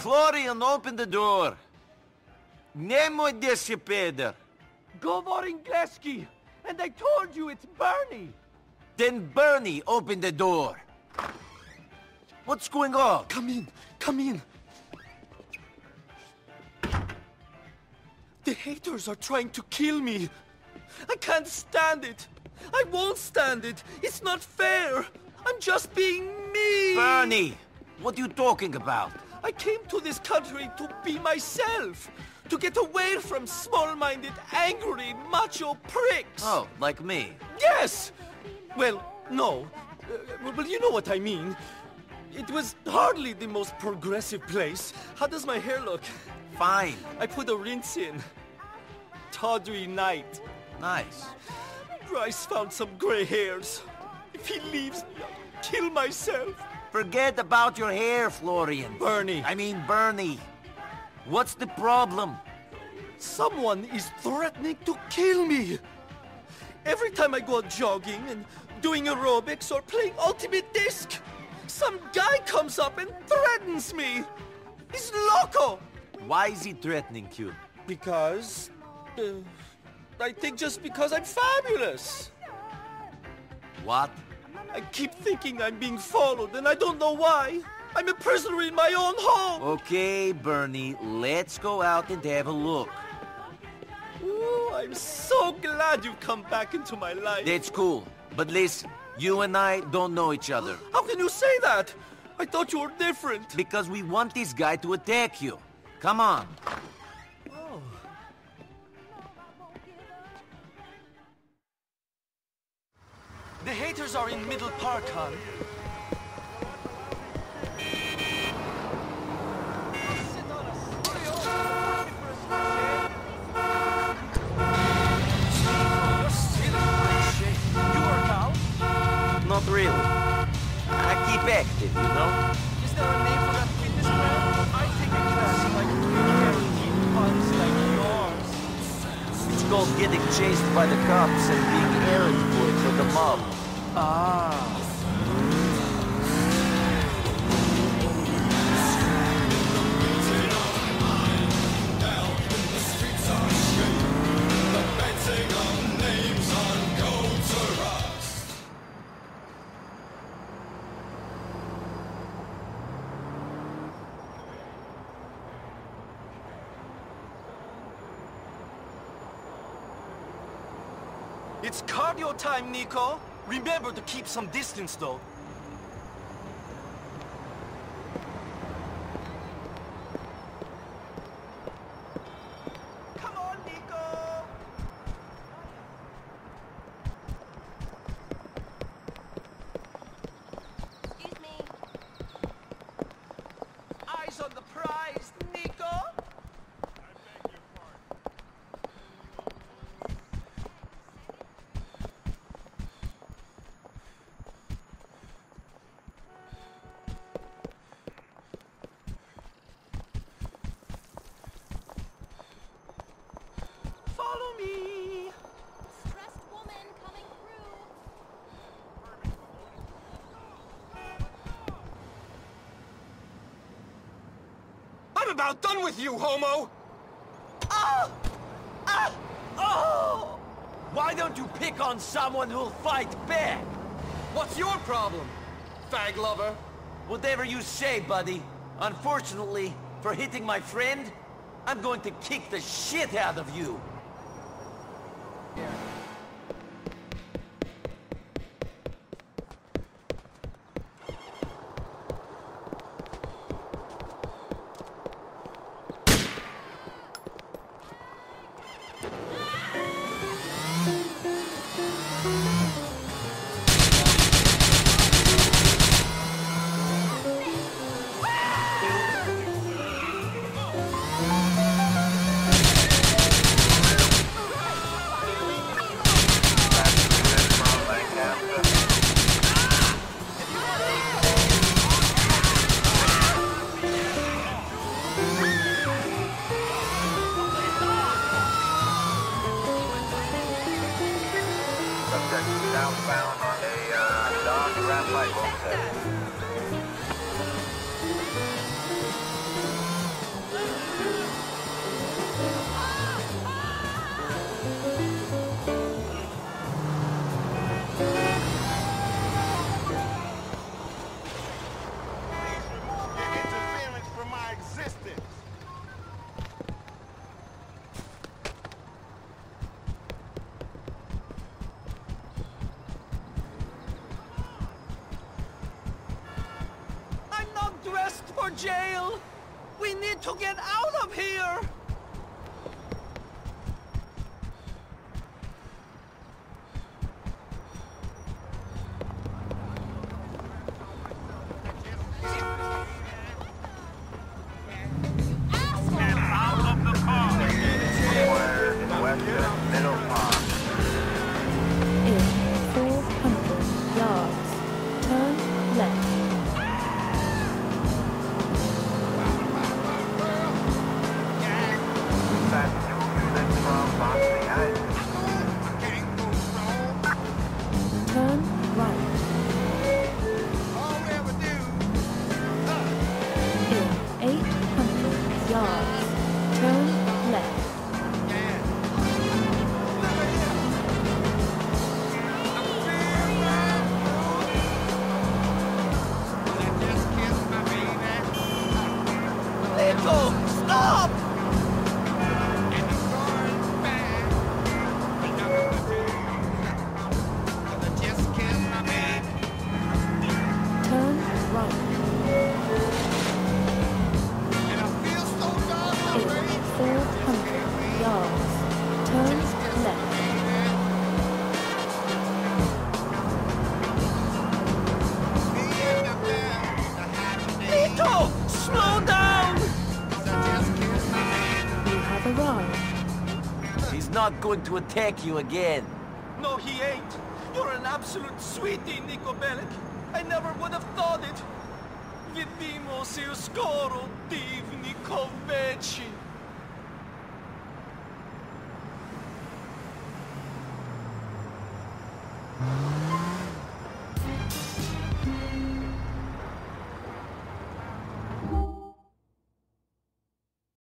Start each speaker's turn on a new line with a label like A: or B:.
A: Florian, open the door. Nemo desce Peder.
B: Govor Ingleski! And I told you it's Bernie!
A: Then Bernie, open the door. What's going on?
B: Come in, come in. The haters are trying to kill me. I can't stand it. I won't stand it. It's not fair. I'm just being me.
A: Bernie, what are you talking about?
B: I came to this country to be myself. To get away from small-minded, angry, macho pricks.
A: Oh, like me.
B: Yes! Well, no. Uh, well, you know what I mean. It was hardly the most progressive place. How does my hair look?
A: Fine.
B: I put a rinse in. Tawdry night.
A: Nice.
B: Bryce found some gray hairs. If he leaves me, I'll kill myself.
A: Forget about your hair, Florian.
B: Bernie.
A: I mean Bernie. What's the problem?
B: Someone is threatening to kill me. Every time I go out jogging and doing aerobics or playing Ultimate Disc, some guy comes up and threatens me. He's loco.
A: Why is he threatening you?
B: Because... Uh, I think just because I'm fabulous.
A: What?
B: I keep thinking I'm being followed and I don't know why. I'm a prisoner in my own home.
A: Okay, Bernie, let's go out and have a look.
B: Ooh, I'm so glad you've come back into my life.
A: That's cool. But listen, you and I don't know each other.
B: How can you say that? I thought you were different.
A: Because we want this guy to attack you. Come on.
B: The haters are in Middle Park, hon.
A: Not really. I keep active, you know?
B: Is there a name for that fitness brand? I take a class like guaranteed funds like
A: getting chased by the cops and being errand boy for the mob.
B: Ah. It's cardio time, Niko. Remember to keep some distance, though. Come on, Niko!
C: Excuse me.
B: Eyes on the prize, Niko! Follow me!
C: Stressed woman coming through.
B: I'm about done with you, homo! Ah! Ah! Oh!
A: Why don't you pick on someone who'll fight back?
B: What's your problem, fag lover?
A: Whatever you say, buddy. Unfortunately, for hitting my friend, I'm going to kick the shit out of you.
D: Subject Dodge
B: jail! We need to get out of here!
E: Turn left.
B: Niko, slow down!
E: You have arrived.
A: He's not going to attack you again.
B: No, he ain't. You're an absolute sweetie, Niko Bellic. I never would have thought it. Vivimo se skoro divni koveci.